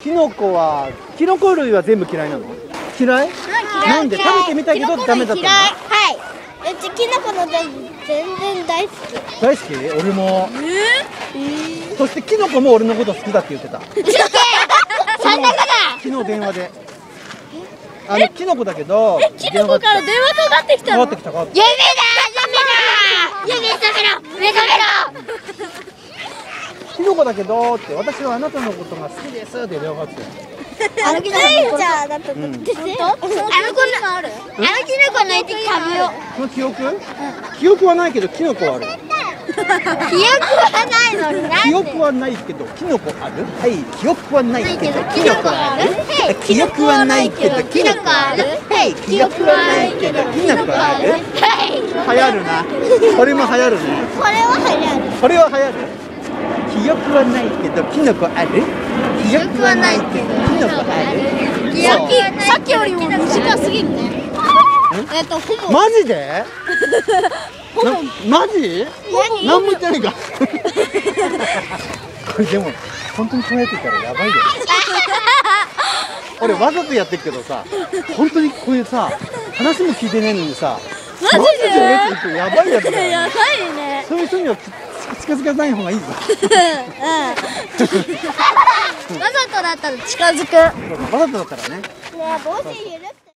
キノコはキノコ類は全部嫌いなの？嫌い？なんで？食べてみたいけどダメだったの？嫌い。はい。うちキノコの全全然大好き。大好き？俺も。えそしてキノコも俺のこと好きだって言ってた。そんなこと昨日電話で。あのキノコだけどキノコから電話かかってきたの？変わってきた変わってき夢だ夢だ夢覚めろ目覚めろ。たキノコだけどって私はあなたのことが好きですって電話かか って。あのキノコじゃあだってんあの子のあのキノコのいて食べよう。その記憶？記憶はないけどキノコはある。記憶はないの記憶はないけどキノコある？はい記憶はないけどキノコある？はい記憶はないけどキノコある？はい記憶はないけどキノコある？はい。流行るな。これも流行るね。これは流行る。これは流行る記憶はないけどキノコある？記憶はないけど。キノコある？さっきさっきよりも短すぎるね。え？っとほぼ。マジで？なマジ？何？も言ってないか？これでも本当に考えてたらやばいよ 俺わざとやってるけどさ本当にこういうさ話も聞いてないのにさマジで？マジで？やばいやつだから、やね、ばいね。そういう人には近づかない方がいいぞ。うんわざとだったら近づく。ねわざとだったらね。え帽子いる